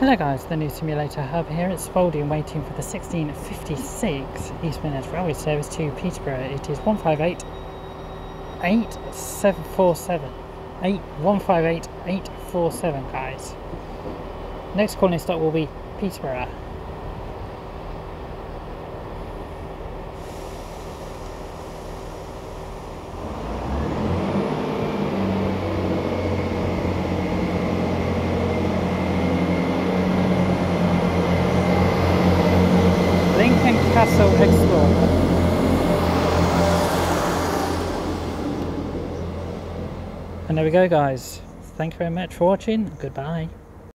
Hello guys, the new simulator hub here at Spalding waiting for the 1656 Eastern Edge Railway service to Peterborough. It is 158 8747. 158 847 guys. Next calling stop will be Peterborough. Castle Explorer. And there we go guys. Thank you very much for watching. Goodbye.